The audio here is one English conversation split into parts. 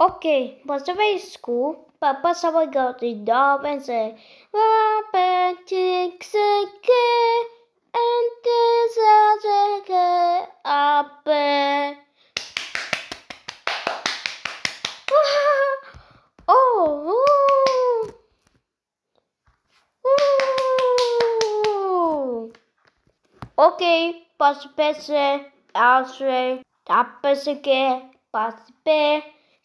Okay, was the way school, but but someone go to the dog and say, Robert takes a kid and this is a kid up. Oh, ooh. Okay, pas pese, alsre, tapesike, pas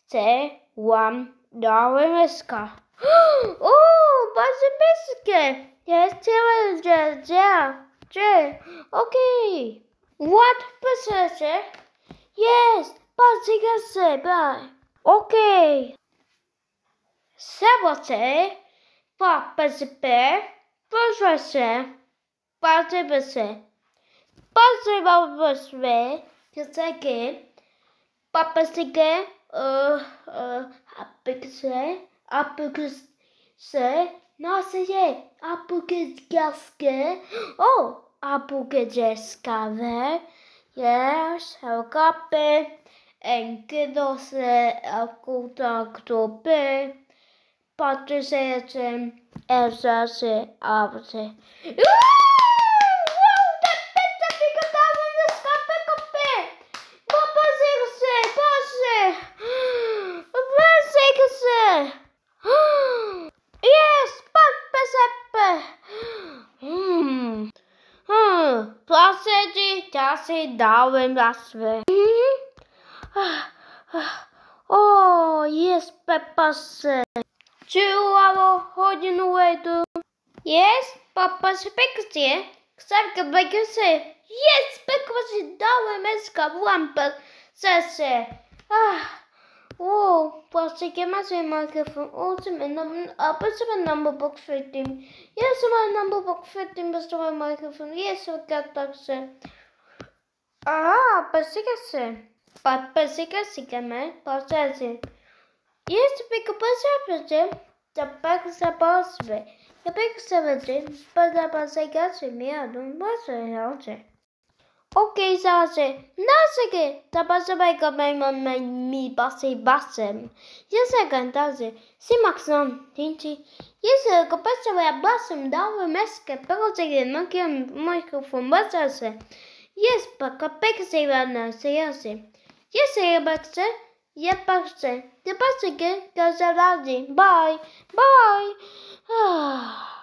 pe, se, wam, darwiniska. Oh, pas pesike. Yes, tell ja, ja, ja. Okay. What pesese? Yes, pasigase, bye. Okay. Sabote, papasipe, pasrase, pasibase. Pasibabasve, kisake, papasike, uh, uh, apıkse apıkız se nossa je apıkızgaske oh apıkıceska ve yes helkape en kedose apkutaktope patrise se elsase avse. Uh! Tasi dałem laswe. Oh, yes, Peppa said. Two hour holding away to. Yes, Papa Spexie. Ksarka Bekuse. Yes, Bekuse dałem eska wampa. Sese. Ah. Oh, pasti que más el microphone. Also, my number. Uh, but my number box fitting. Yes, my number box fitting. But my microphone. Yes, I got that. Ah, pensei que assim. Pensei que assim também. Pode ser assim. E esse pico pode ser aprender. Também que você pode saber. Também que você vai ter. Pode pensar que assim mesmo. Não pode ser realmente. okei saa se naasege tapasemaika maailma mi passi passem ja see kanda se simaks on tintsi ja see ka passem ja passem talle meske praegu tegin ma kiin mikrofon vastasse Yes, but a big saver now, say yes. Yes, I Baxter. Yep, Baxter. The bus again goes around. Bye. Bye.